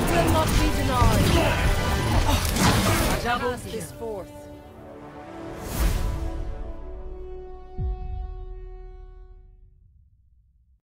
will not be denied. Double this forth.